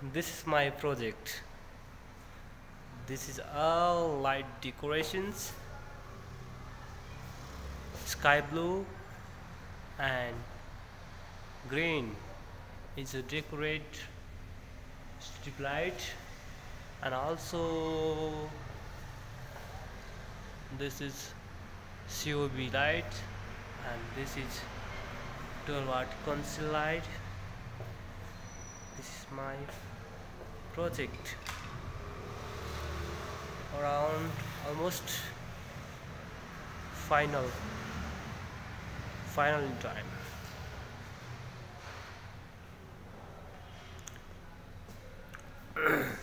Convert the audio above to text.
this is my project. This is all light decorations. Sky blue and green is a decorate strip light. And also this is COB light. And this is 12 watt conceal light this is my project. Around almost final final time